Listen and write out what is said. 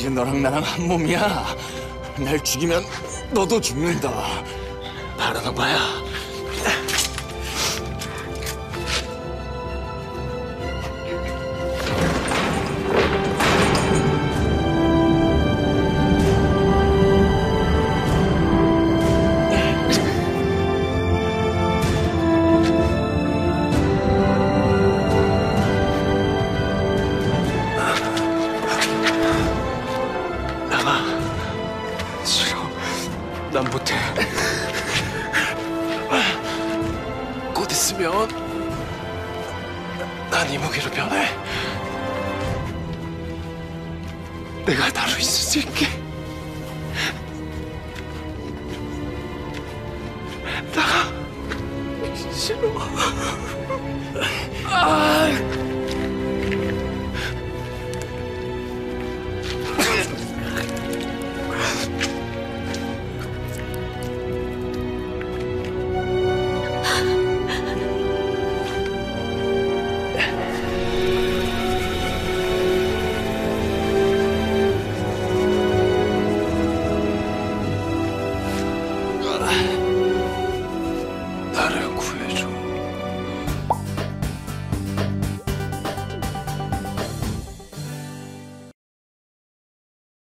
이제 너랑 나랑 한 몸이야. 날 죽이면 너도 죽는다. 바라는 거야. 난 못해. 곧 있으면 난 이무기로 변해. 내가 나로 있을 수 있게. 나가. 싫어. 아.